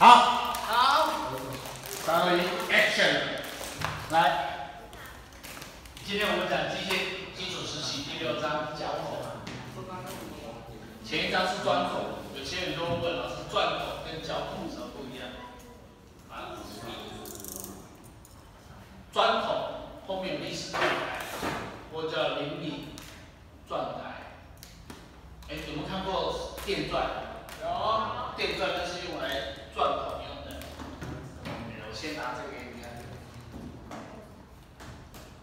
好，好，三二一，Action！来，今天我们讲机械基础实习第六章脚口。前一章是钻孔，有些人都问老师，钻孔跟脚口有什么不一样？啊，钻孔后面有历史状态，或叫灵敏钻台。哎，有没有看过电钻？有，电钻就是用来钻头用的。我先拿这个给你看。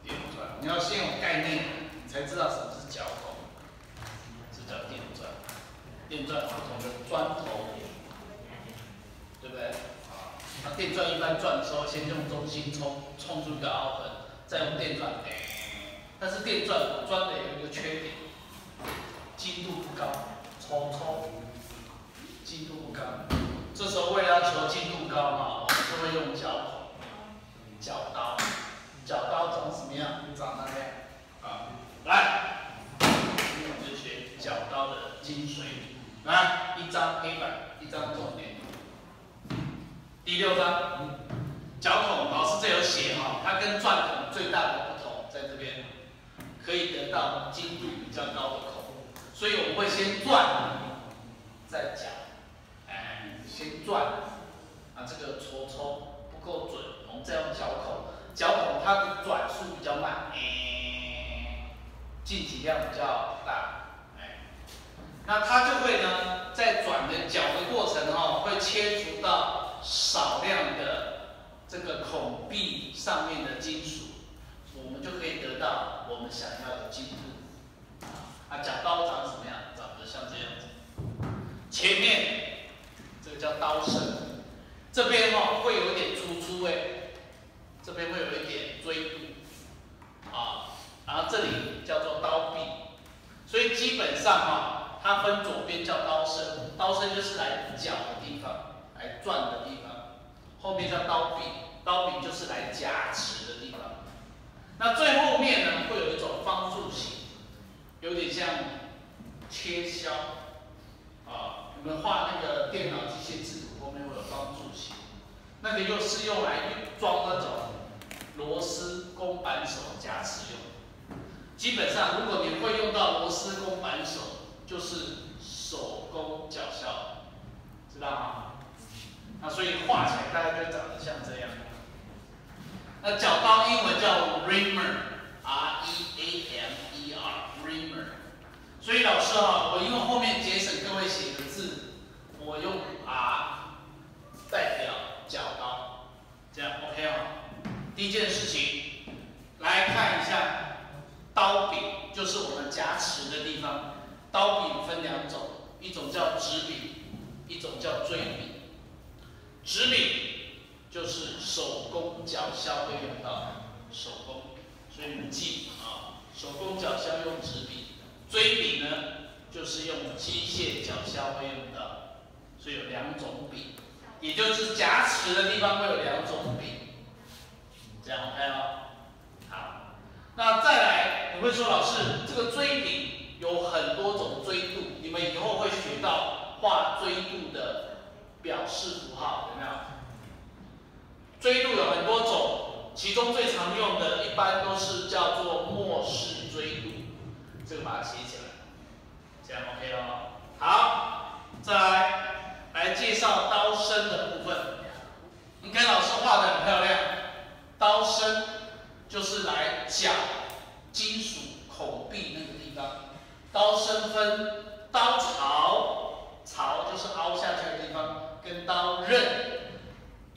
电钻，你要先有概念，你才知道什么是脚口，这叫电钻。电钻不同的钻头，对不对？啊，那电钻一般转的时候，先用中心冲冲出一个凹痕，再用电钻，但是电钻钻的有一个缺点，精度不高，抽抽，精度不高。这时候为了要求精度高嘛，我们就会用脚孔，脚刀。脚刀长什么样？长那样。啊，来，我们就学脚刀的精髓。来，一张黑板，一张重点。第六章，脚孔，老师这有写哈，它跟钻孔最大的不同在这边，可以得到精度比较高的孔，所以我们会先钻，再脚，哎，先转，啊，这个戳戳不够准，我们再用脚孔。脚孔它的转速比较慢，哎，进体量比较大，哎，那它就会呢，在转的脚的过程哦，会切除到少量的这个孔壁上面的金属，我们就可以得到我们想要的精度。啊，脚刀长什么样？长得像这样子，前面叫刀身，这边哈会有一点突出哎。这边会有一点锥度，啊，然后这里叫做刀臂，所以基本上哈，它分左边叫刀身，刀身就是来绞的地方，来转的地方，后面叫刀臂，刀柄就是来夹持的地方。那最后面呢，会有一种方柱形，有点像切削，啊，我们画那个电脑机械制图后面会有方柱形，那个又是用来装那种。螺丝公扳手夹持用，基本上如果你会用到螺丝公扳手，就是手工绞削，知道吗？那所以画起来大概就长得像这样。那绞刀英文叫 reamer，r e a m e r，reamer。所以老师哈，我因为后面节省各位写的字，我用啊代表绞刀，这样 OK 吗？第一件事情，来看一下刀柄，就是我们夹持的地方。刀柄分两种，一种叫直柄，一种叫锥柄。直柄就是手工绞削会用到，手工，所以你记啊，手工绞削用直柄。锥柄呢，就是用机械绞削会用到，所以有两种柄，也就是夹持的地方会有两种柄。这样 OK 哦，好，那再来，你会说老师，这个锥柄有很多种锥度，你们以后会学到画锥度的表示符号，有没有？锥度有很多种，其中最常用的一般都是叫做末氏锥度，这个把它写起来，这样 OK 哦。好，再来来介绍刀身的部分，你看老师画的很漂亮。刀身就是来讲金属孔壁那个地方。刀身分刀槽，槽就是凹下去的地方，跟刀刃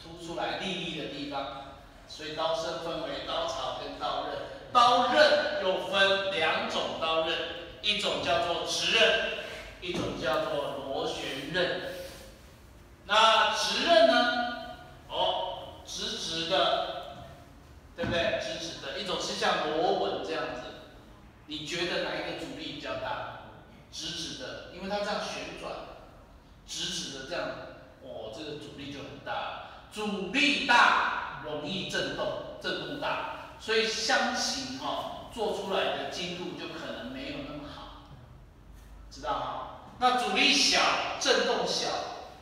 凸出来立立的地方。所以刀身分为刀槽跟刀刃。刀刃又分两种刀刃，一种叫做直刃，一种叫做螺旋刃。那直刃呢？哦，直直的。对不对？直直的一种是像螺纹这样子，你觉得哪一个阻力比较大？直直的，因为它这样旋转，直直的这样，哦，这个阻力就很大。阻力大，容易震动，震动大，所以箱型哈做出来的精度就可能没有那么好，知道吗？那阻力小，震动小，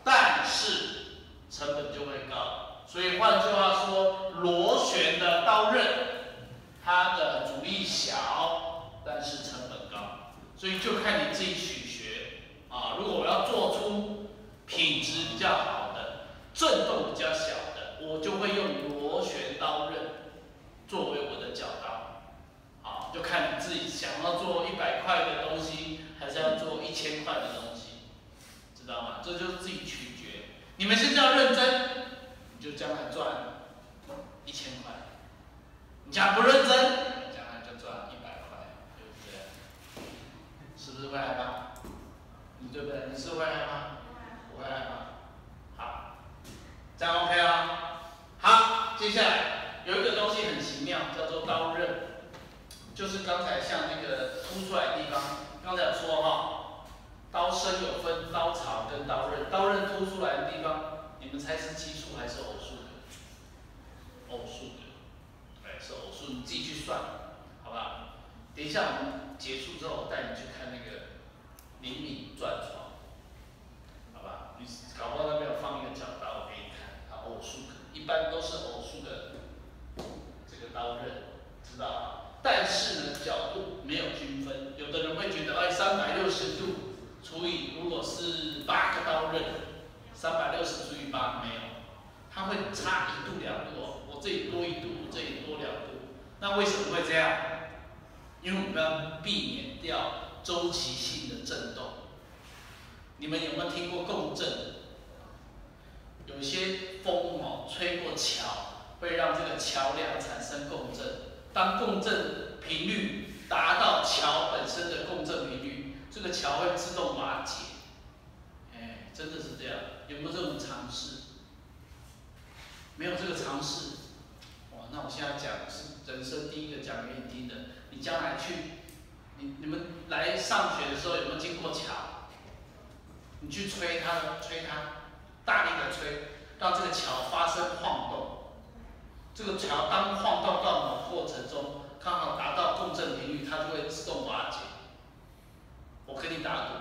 但是成本就会高所以换句话说，螺旋的刀刃，它的阻力小，但是成本高，所以就看你自己取学啊。如果我要做出品质比较好的、震动比较小的，我就会用螺旋刀刃作为我的角刀。啊，就看你自己想要做一百块的东西，要做一千块的东西，知道吗？这就是自己取决。你们现在要认真，你就将来赚一千块；你将来不认真，将来就赚一百块，对不对？是不是会害怕？你对不对？你是会害怕？不会害怕。好，这样 OK 啊？好，接下来有一个东西很奇妙，叫做刀刃。就是刚才像那个凸出来的地方，刚才有说哈，刀身有分刀槽跟刀刃，刀刃凸出来的地方，你们猜是奇数还是偶数的？偶数的，哎，是偶数，你自己去算，好吧？等一下我们结束之后，我带你去看那个灵敏转床，好吧？你搞不好那边有放一个角刀，我给你看，它偶数，一般都是偶数的这个刀刃，知道？但是呢，角度没有均分，有的人会觉得，哎，三百六十度除以如果是八个刀刃，三百六十除以八没有，它会差一度两度哦，我这里多一度，这里多两度，那为什么会这样？因为我们要避免掉周期性的震动。你们有没有听过共振？有些风哦吹过桥，会让这个桥梁产生共振。当共振频率达到桥本身的共振频率，这个桥会自动瓦解。哎，真的是这样，有没有这种尝试？没有这个尝试，哇，那我现在讲是人生第一个讲给你听的。你将来去，你你们来上学的时候有没有经过桥？你去吹它，吹它，大力的吹，让这个桥发生晃动。这个桥当晃动到某过程中，刚好达到共振频率，它就会自动瓦解。我跟你打赌，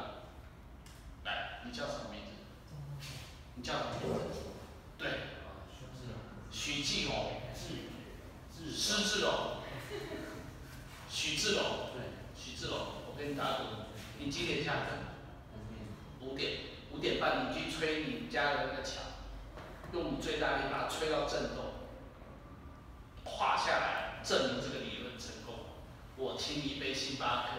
来，你叫什么名字？你叫什么名字？对，徐志宏。施志龙。许志龙。对，许志龙。我跟你打赌，你几点下课？五点。五点半，你去吹你家的那个桥，用你最大力把它吹到震动。画下来证明这个理论成功，我请你一杯星巴克，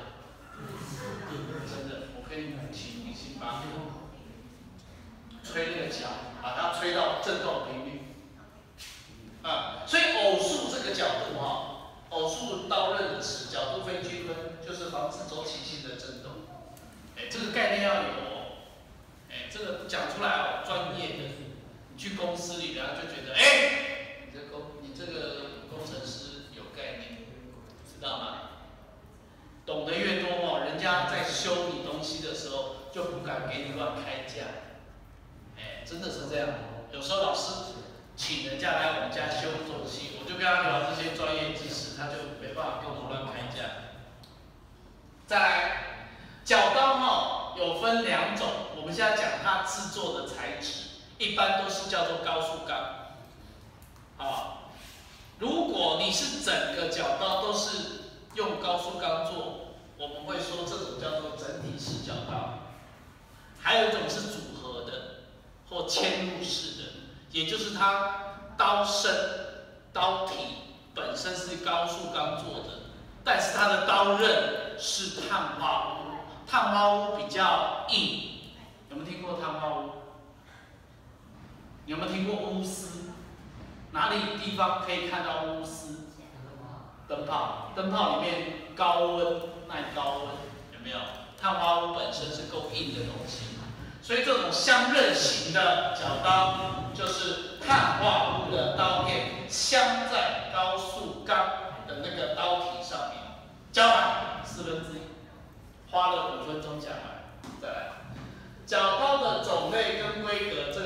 真的，我可以请你星巴克，吹那个桥，把它吹到振动频率，啊，所以偶数这个角度哈，偶数刀刃的尺角度非均分，就是防止周期性的振动，哎，这个概念要有，哎，这个讲出来哦，专业的，你去公司里然后就觉得，哎，你这工，你这个。工程师有概念，知道吗？懂得越多哦，人家在修你东西的时候就不敢给你乱开价。哎，真的是这样。有时候老师请人家来我们家修东西，我就跟他聊这些专业知识，他就没办法跟我乱开价。再来，角刀哈有分两种，我们现在讲它制作的材质，一般都是叫做高速钢，啊。如果你是整个角刀都是用高速钢做，我们会说这种叫做整体式角刀。还有一种是组合的或嵌入式的，也就是它刀身、刀体本身是高速钢做的，但是它的刀刃是碳化物，碳化物比较硬。有没有听过碳化钨物？有没有听过钨丝？哪里地方可以看到钨丝？灯泡，灯泡里面高温耐高温，有没有？碳化物本身是够硬的东西，所以这种相刃型的角刀就是碳化物的刀片镶在高速钢的那个刀体上面。教完四分之一，花了五分钟讲完，再来。角刀的种类跟规格，这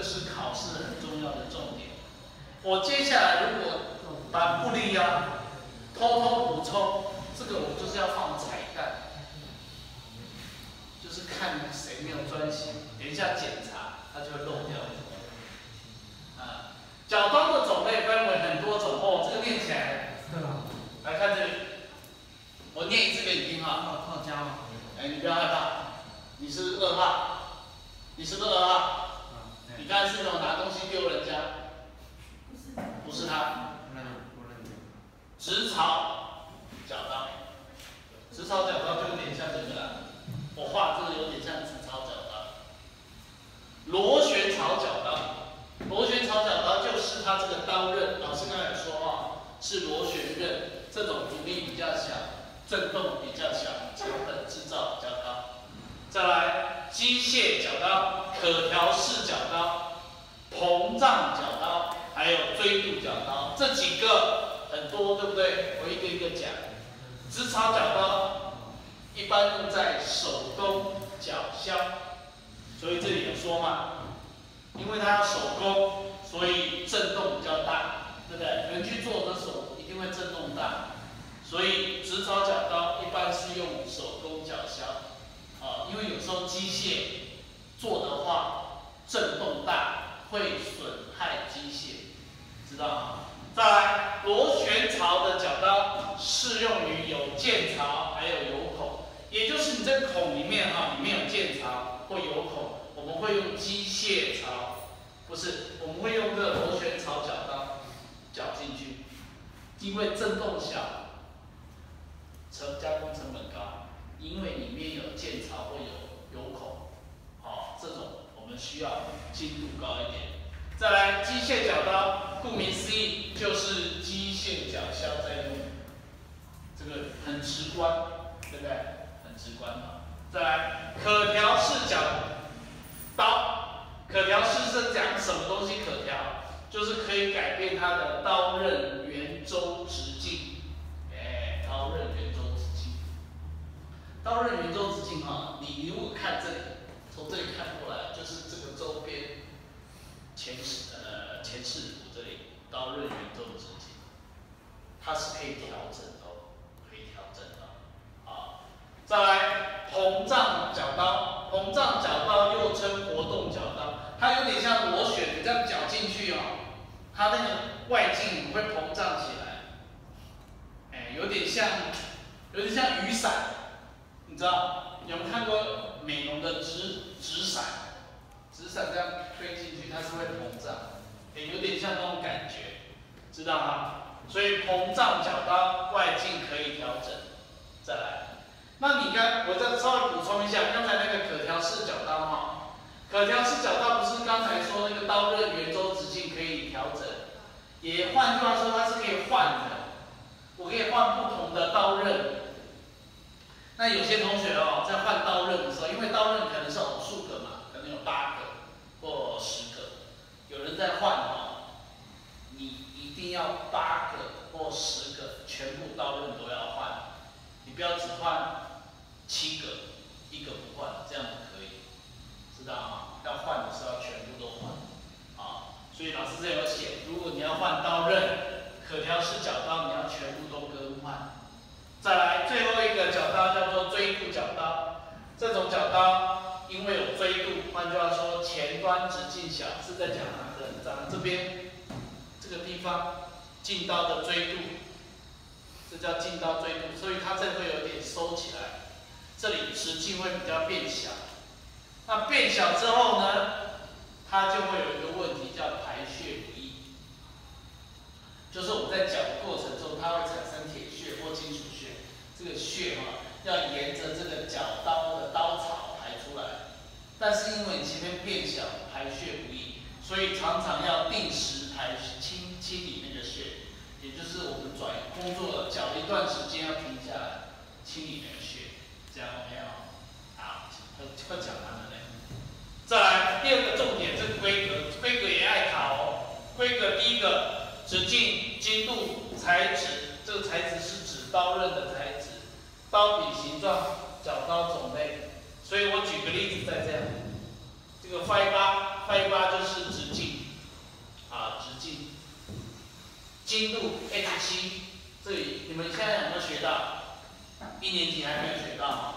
我接下来如果把不利啊偷偷补充，这个我就是要放彩蛋，就是看谁没有专心，等一下检查它就会漏掉。啊，脚装的种类分为很多种哦，这个念起来。对吧。来看这里，我念一次给你听啊。放家吗？哎，你不要害怕，你是二号，你是二号，你刚才是不是拿东西丢人家？不是他。直朝角刀，直朝角刀就有点像这个啦。我画这个有点像直朝角刀。螺旋朝角刀，螺旋朝角刀就是它这个刀刃，老师刚才说啊，是螺旋刃，这种阻力比较小，震动比较小，成本制造比较高。再来，机械角刀、可调式角刀、膨胀角刀，还有锥度角刀，这几个。很多对不对？我一个一个讲。直朝角刀一般用在手工角削，所以这里有说嘛，因为它要手工，所以震动比较大，对不对？人去做的手一定会震动大，所以直朝角刀一般是用手工角削，啊，因为有时候机械做的话震动大会损害机械，知道吗？再来，螺旋槽的角刀适用于有剑槽还有油孔，也就是你这个孔里面哈，里面有剑槽或油孔，我们会用机械槽，不是，我们会用个螺旋槽角刀绞进去，因为震动小，成加工成本高，因为里面有剑槽或有油孔，好，这种我们需要精度高一点。再来，机械角刀，顾名思义就是机械角削在用，这个很直观，对不对？很直观啊。再来，可调式角刀，可调式是讲什么东西可调？就是可以改变它的刀刃圆周直径，哎，刀刃圆周直径，刀刃圆周直径哈，你如果看这里，从这里看过来，就是这个周边。前呃前翅骨这里刀刃圆周直径，它是可以调整的，可以调整的。好，再来膨胀角刀，膨胀角刀又称活动角刀，它有点像螺旋，你这样绞进去哦，它那个外径会膨胀起来，哎，有点像有点像雨伞，你知道有没有看过美容的纸纸伞？纸伞这样推进，也有点像那种感觉，知道吗？所以膨胀角刀外径可以调整。再来，那你刚我再稍微补充一下，刚才那个可调式角刀哈，可调式角刀不是刚才说那个刀刃圆周直径可以调整，也换句话说它是可以换的，我可以换不同的刀刃。那有些同学哦，在换刀刃的时候，因为刀刃可能是数个嘛，可能有八个。或十个，在换哈，你一定要八个或十个，全部刀刃都要换，你不要只换七个，一个不换，这样不可以，知道吗？要换的时候全部都换，啊，所以老师这有写，如果你要换刀刃，可调式角刀你要全部都更换。再来最后一个角刀叫做锥度角刀，这种角刀。因为锥度，换句话说，前端直径小，是在讲哪个？咱这边这个地方进刀的锥度，这叫进刀锥度，所以它这会有点收起来，这里直径会比较变小。那变小之后呢，它就会有一个问题叫排血不易，就是我们在讲的过程中，它会产生铁屑或金属屑，这个屑哈要沿着这个绞刀的刀槽。但是因为你前面变小，排血不易，所以常常要定时排清清理那个血，也就是我们转工作了搅一段时间要停下来清理那个血，这样 OK 哦。好，快快讲完了嘞。再来第二个重点，这个规格，规格也爱考哦。规格第一个，直径、精度、材质，这个材质是指刀刃的材质，刀柄形状、角刀种类。所以我举个例子，再这样，这个 Phi 八，Phi 八就是直径，啊，直径，精度 H 七，这里你们现在有没有学到？一年级还没有学到吗？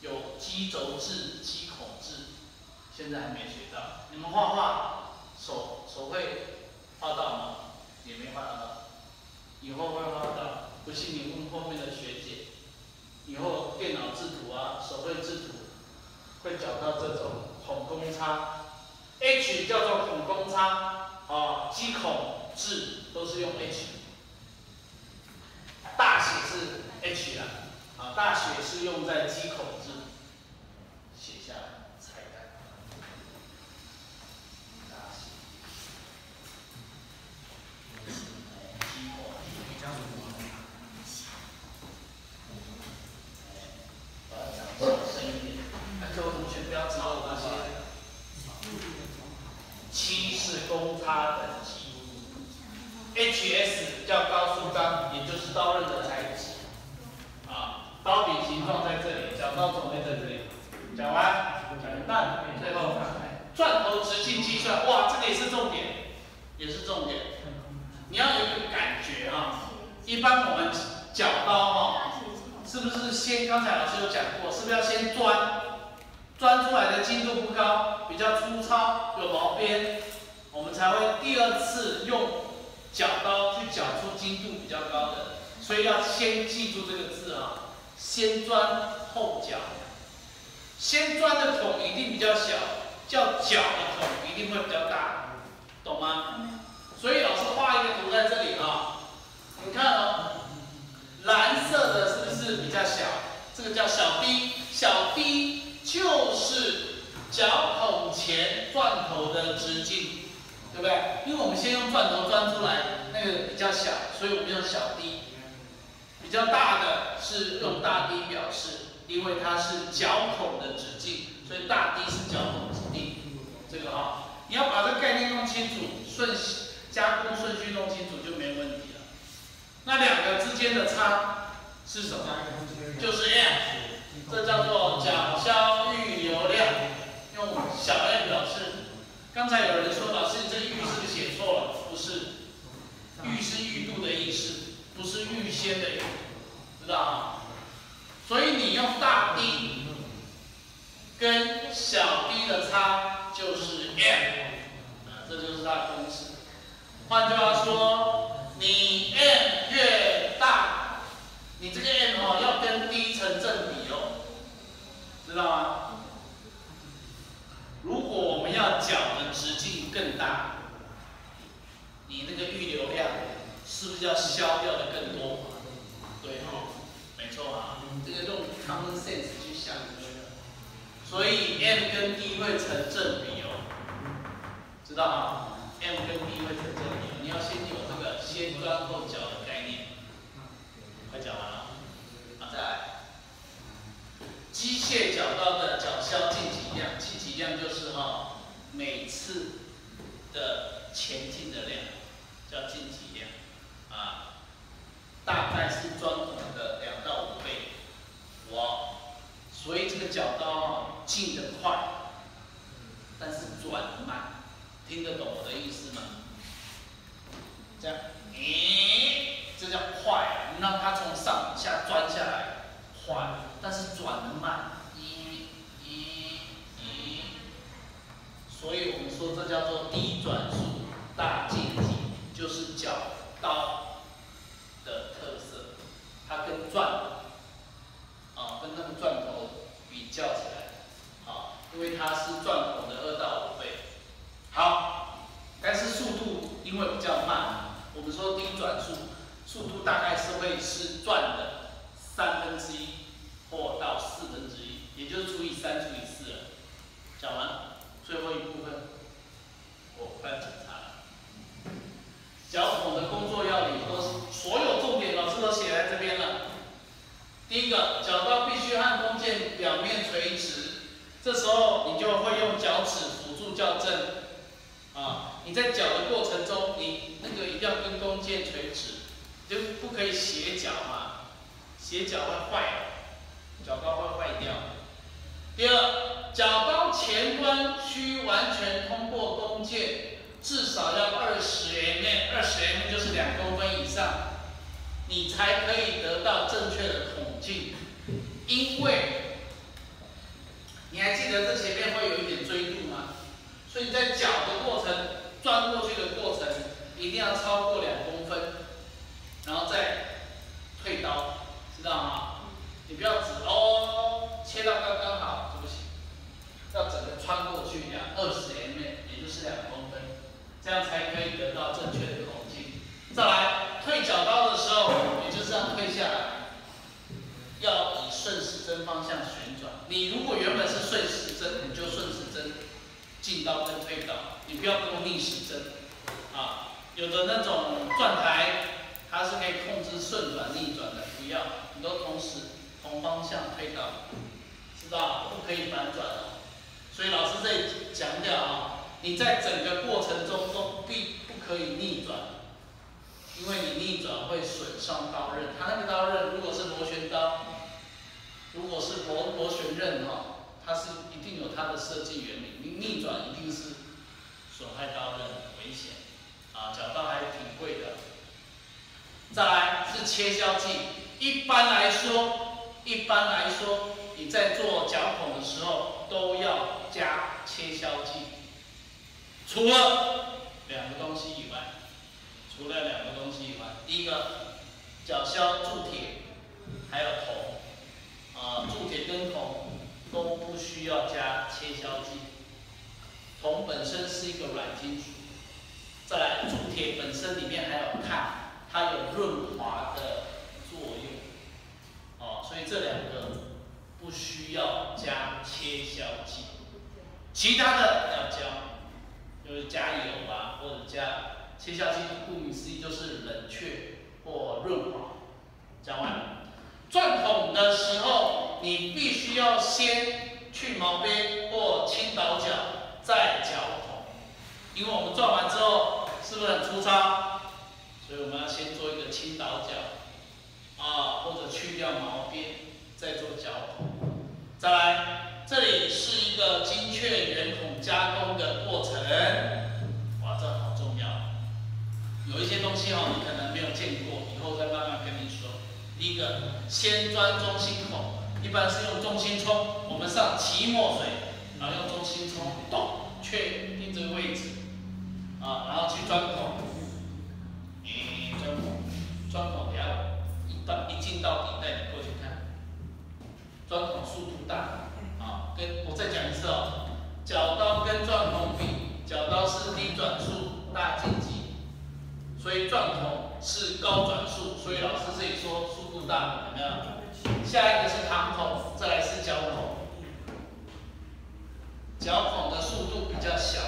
有基轴制、基孔制，现在还没学到。你们画画手手会画到吗？也没画到，以后会画到。不信你问后面的学姐。以后电脑制图啊，手绘制图会讲到这种孔公差，H 叫做孔公差啊，机孔字都是用 H，大写是 H 啊，啊大写是用在机孔字写下来彩蛋，大写，基孔，你讲什么？把它讲小声一点，那各位同学不要吵那些。七是公差等级，HS 叫高速钢，也就是刀刃的材质。啊，刀柄形状在这里，角刀种类在这里。讲完，讲蛋，最后钻头直径计算，哇，这个也是重点，也是重点。你要有一个感觉啊，一般我们角刀哈，是不是先？刚才老师有讲过，是不是要先钻？钻出来的精度不高，比较粗糙，有毛边，我们才会第二次用角刀去绞出精度比较高的。所以要先记住这个字啊，先钻后绞。先钻的孔一定比较小，叫绞的孔一定会比较大，懂吗？所以老师画一个图在这里啊，你看哦，蓝色的是不是比较小？这个叫小 B，小 B。就是角孔前钻头的直径，对不对？因为我们先用钻头钻出来，那个比较小，所以我们用小 d。比较大的是用大 d 表示，因为它是角孔的直径，所以大 d 是角孔直径。这个哈，你要把这个概念弄清楚，顺序加工顺序弄清楚就没问题了。那两个之间的差是什么？就是 m。这叫做角消预流量，用小 m 表示。刚才有人说老师，你这预是不是写错了？不是，预是预度的意思，不是预先的预，知道吗？所以你用大 D 跟小 d 的差就是 m，这就是它的公式。换句话说，你 m 越大，你这个 m 哦要跟 d 成正比哦。知道吗？如果我们要角的直径更大，你那个预流量是不是要消掉的更多？对，没错啊，这个用 common sense 去想就对了。所以 m 跟 d 会成正比哦，知道吗？m 跟 d 会成正比，你要先有这个先钻后角的概念。快讲完了，好，再来。机械角刀的角削进几量？进几量就是哈，每次的前进的量叫进几量啊，大概是钻孔的两到五倍，哇！所以这个角刀进的快，但是转的慢，听得懂我的意思吗？这样，咦，这叫快，你让它从上往下钻下来，快。但是转的慢，一、一、一，所以我们说这叫做低转速大进体，就是角刀的特色。它跟钻，啊，跟那个钻头比较起来，啊，因为它是钻头的二到五倍。好，但是速度因为比较慢，我们说低转速，速度大概是会是转的三分之一。或到四分之一，也就是除以三除以四了。讲完，最后一部分，我快检查了。角孔的工作要领都所有重点老师都写在这边了。第一个，角刀必须和弓箭表面垂直，这时候你就会用脚趾辅助校正。啊，你在脚的过程中，你那个一定要跟弓箭垂直，就不可以斜角嘛，斜角会坏。脚高会坏掉。第二，脚高前端需完全通过弓箭，至少要二十 mm，二十 mm 就是两公分以上，你才可以得到正确的孔径。因为，你还记得这前面会有一点锥度吗？所以你在脚的过程转过去的过程，一定要超过两公分，然后再退刀，知道吗？你不要只哦切到刚刚好就不行，要整个穿过去两二十 mm，也就是两公分，这样才可以得到正确的口径。再来退脚刀。进刀跟退刀，你不要用逆时针。啊，有的那种转台，它是可以控制顺转、逆转的，不要，你都同时同方向推刀，知道不可以反转哦。所以老师这里强调啊。你在整个过程中都必不可以逆转，因为你逆转会损伤刀刃。它那个刀刃如果是螺旋刀，如果是螺螺旋刃哈，它是一定有它的设计原理。你逆转一定是损害刀刃，危险啊！角刀还挺贵的。再来是切削剂，一般来说，一般来说你在做脚孔的时候都要加切削剂。除了两个东西以外，除了两个东西以外，第一个角削铸铁，还有铜，啊，铸铁跟铜都不需要加切削剂。铜本身是一个软金属，再来铸铁本身里面还有碳，它有润滑的作用，哦，所以这两个不需要加切削剂，其他的要加。就是加油啊，或者加切削剂，顾名思义就是冷却或润滑。讲完，转孔的时候，你必须要先去毛边或倾倒角，再绞孔。因为我们转完之后，是不是很粗糙？所以我们要先做一个倾倒角，啊，或者去掉毛边，再做绞孔。再来。这里是一个精确圆孔加工的过程，哇，这好重要。有一些东西哦，你可能没有见过，以后再慢慢跟你说。第一个，先钻中心孔，一般是用中心冲，我们上齐墨水，然后用中心冲，咚，确定这个位置，啊，然后去钻孔，诶，钻孔，钻孔，不要一到一进到底带你过去看，钻孔速度大。跟我再讲一次哦，角刀跟钻孔比，角刀是低转速大晋级，所以钻孔是高转速，所以老师这里说速度大，有没有？下一个是堂孔，再来是角孔，角孔的速度比较小，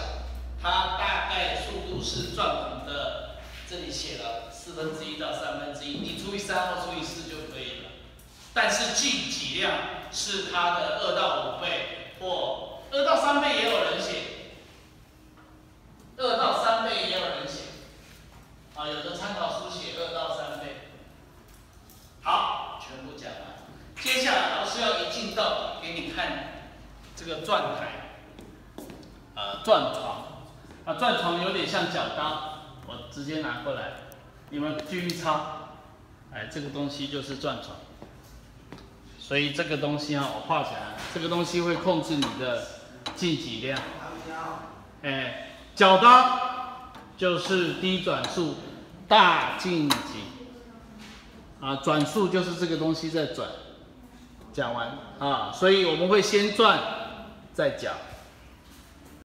它大概速度是钻孔的，这里写了四分之一到三分之一，你除以三或除以四就可以了，但是进几量。是它的二到五倍，或二到三倍也有人写，二到三倍也有人写，啊，有的参考书写二到三倍。好，全部讲完，接下来老师要一镜到底给你看这个转台，呃，转床，啊，转床有点像角刀，我直接拿过来，你们继续抄，哎，这个东西就是转床。所以这个东西啊，我画起来，这个东西会控制你的进几量。哎，脚刀就是低转速，大进几。啊，转速就是这个东西在转。讲完啊，所以我们会先转，再讲。